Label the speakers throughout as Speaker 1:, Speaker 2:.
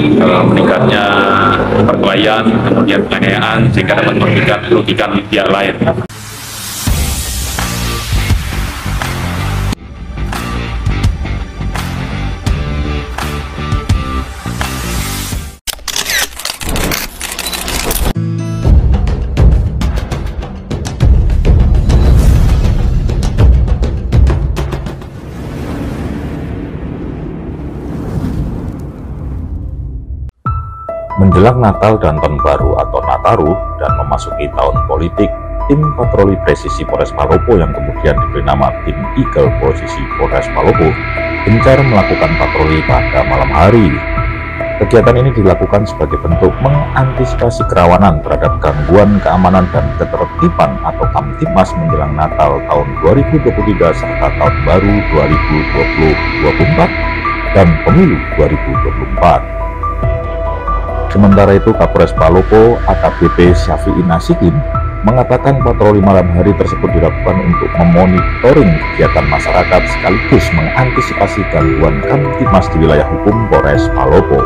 Speaker 1: eh, meningkatnya perkelahian, kemudian penganiayaan sehingga dapat merugikan, merugikan pihak lain.
Speaker 2: Menjelang Natal dan Tahun Baru atau Nataru dan memasuki tahun politik, tim patroli presisi Polres Palopo yang kemudian diberi nama tim Eagle Posisi Polres Palopo gencar melakukan patroli pada malam hari. Kegiatan ini dilakukan sebagai bentuk mengantisipasi kerawanan terhadap gangguan keamanan dan ketertiban atau Kamtimas menjelang Natal tahun 2023 serta Tahun Baru 2024 dan Pemilu 2024. Sementara itu Kapolres Palopo AKBP Syafi'i Nasikin mengatakan patroli malam hari tersebut dilakukan untuk memonitoring kegiatan masyarakat sekaligus mengantisipasi gangguan kamtimas di wilayah hukum Polres Palopo.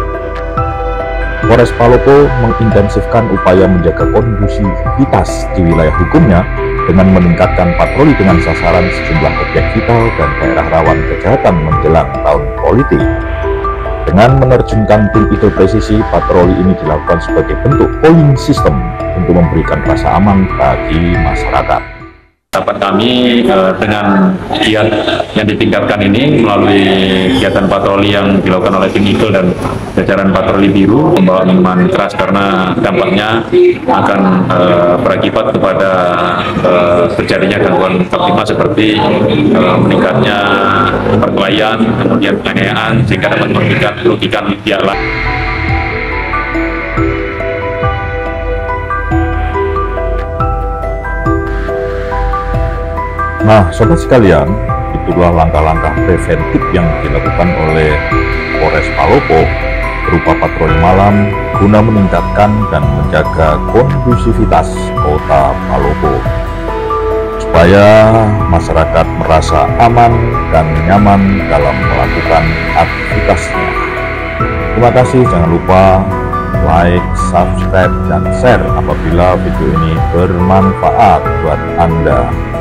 Speaker 2: Polres Palopo mengintensifkan upaya menjaga kondusivitas di wilayah hukumnya dengan meningkatkan patroli dengan sasaran sejumlah objek vital dan daerah rawan kejahatan menjelang tahun politik. Dengan menerjunkan tim itu presisi, patroli ini dilakukan sebagai bentuk polling system untuk memberikan rasa aman bagi masyarakat.
Speaker 1: Dapat kami eh, dengan giat yang ditingkatkan ini melalui kegiatan patroli yang dilakukan oleh tim Eagle dan jajaran patroli biru membawa minuman keras karena dampaknya akan eh, berakibat kepada eh, terjadinya gangguan kamtimas seperti eh, meningkatnya perkelahian, kemudian penganiayaan sehingga dapat merugikan, merugikan pihak lain.
Speaker 2: Nah, sobat sekalian, itulah langkah-langkah preventif yang dilakukan oleh Polres Palopo berupa patroli malam guna meningkatkan dan menjaga kondusivitas kota Palopo supaya masyarakat merasa aman dan nyaman dalam melakukan aktivitasnya. Terima kasih, jangan lupa like, subscribe, dan share apabila video ini bermanfaat buat Anda.